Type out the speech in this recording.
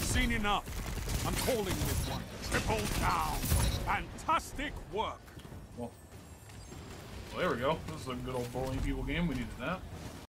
I've seen enough. I'm calling this one triple down. Fantastic work. Well, well, there we go. This is a good old bowling people game. We needed that.